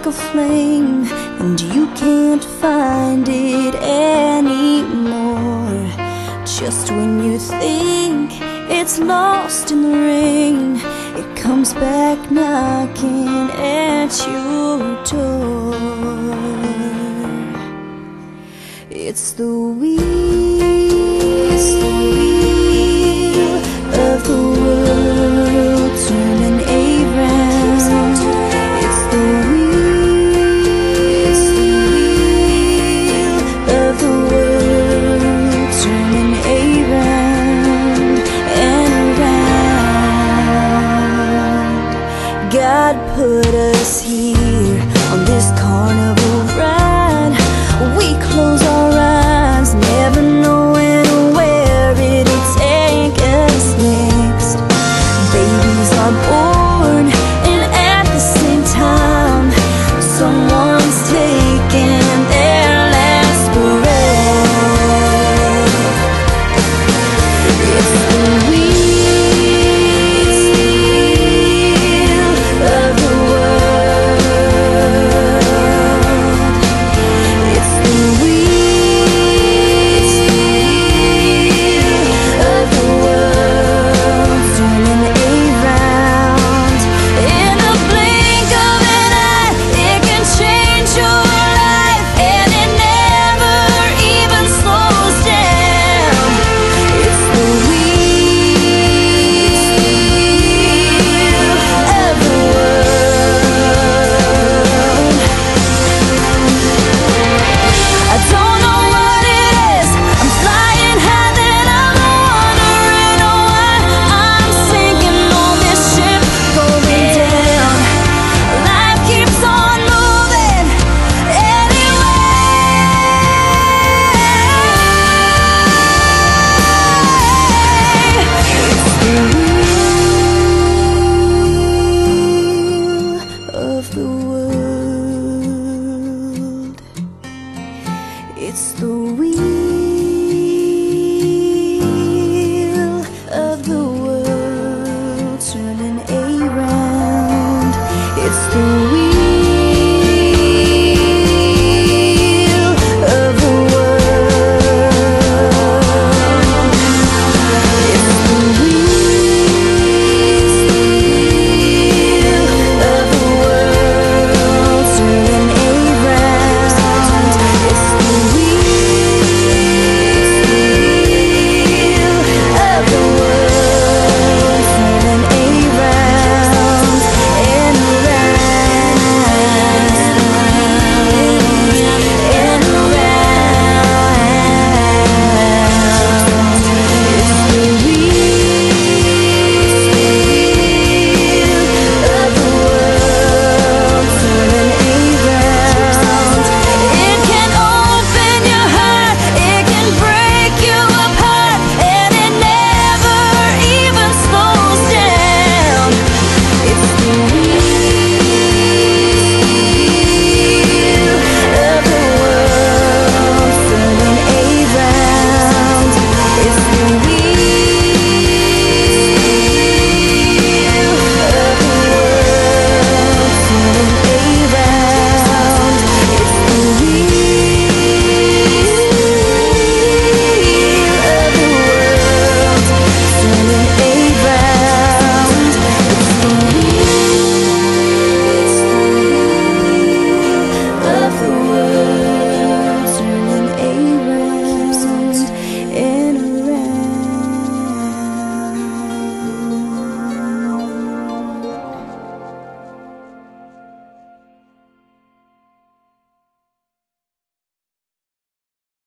like a flame And you can't find it anymore. Just when you think it's lost in the rain It comes back knocking at your door. It's the weed